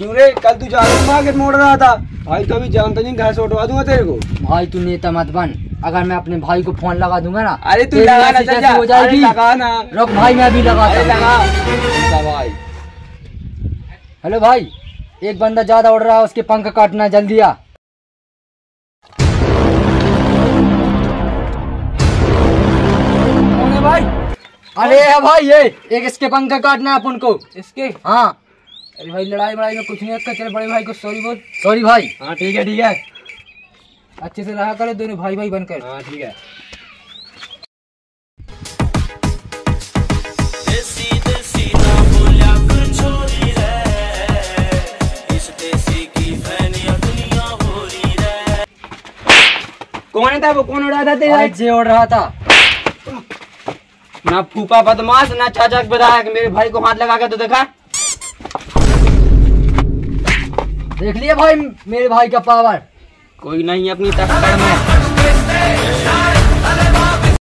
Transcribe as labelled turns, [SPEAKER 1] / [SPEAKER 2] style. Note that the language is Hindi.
[SPEAKER 1] क्यों रे? कल तू जाकर मार्केट मोड़ रहा था। भाई तो अभी जानता नहीं घर से उठवा दूँगा तेरे को।
[SPEAKER 2] भाई तू नेता मत बन। अगर मैं अपने भाई को फ़ोन लगा दूँगा ना
[SPEAKER 1] अरे तू लगा ना चल जा।
[SPEAKER 2] हो जाएगी।
[SPEAKER 1] लगा ना।
[SPEAKER 2] रुक भाई मैं अभी
[SPEAKER 1] लगा
[SPEAKER 2] अरे
[SPEAKER 1] लगा। भाई।
[SPEAKER 2] हेलो भाई एक बंदा ज़्यादा उड़ रहा है उसके पंख काटना है, जल्दी आ।
[SPEAKER 1] भाई?
[SPEAKER 2] अरे भाई ये एक इसके पंख काटना है अपन को।
[SPEAKER 1] इसके?
[SPEAKER 2] हाँ।
[SPEAKER 1] अरे भाई लड़ाई बड़ाई में कुछ नहीं रखा चल बड़े भाई को सॉरी बोल।
[SPEAKER 2] सॉरी भाई।
[SPEAKER 1] हाँ ठीक है ठीक है।
[SPEAKER 2] अच्छे से रहा करो दोनों भाई भाई बनकर।
[SPEAKER 1] हाँ ठीक है। कौन था वो कौन उड़ा था तेरा?
[SPEAKER 2] भाई जे उड़ रहा था।
[SPEAKER 1] ना फूफा बदमाश ना चाचा विधायक मेरे भाई को हाथ लगा के तो देखा।
[SPEAKER 2] देख लिए भाई मेरे भाई का पावर।
[SPEAKER 1] कोई नहीं अपनी तकड़ में।